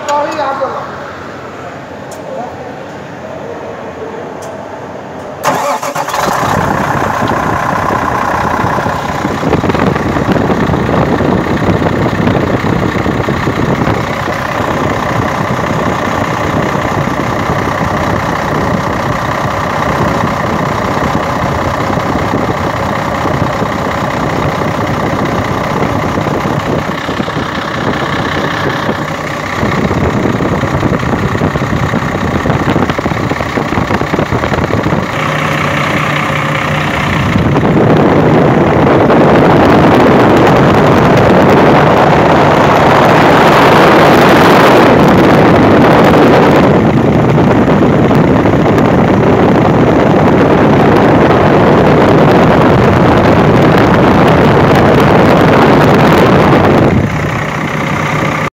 Poli, 了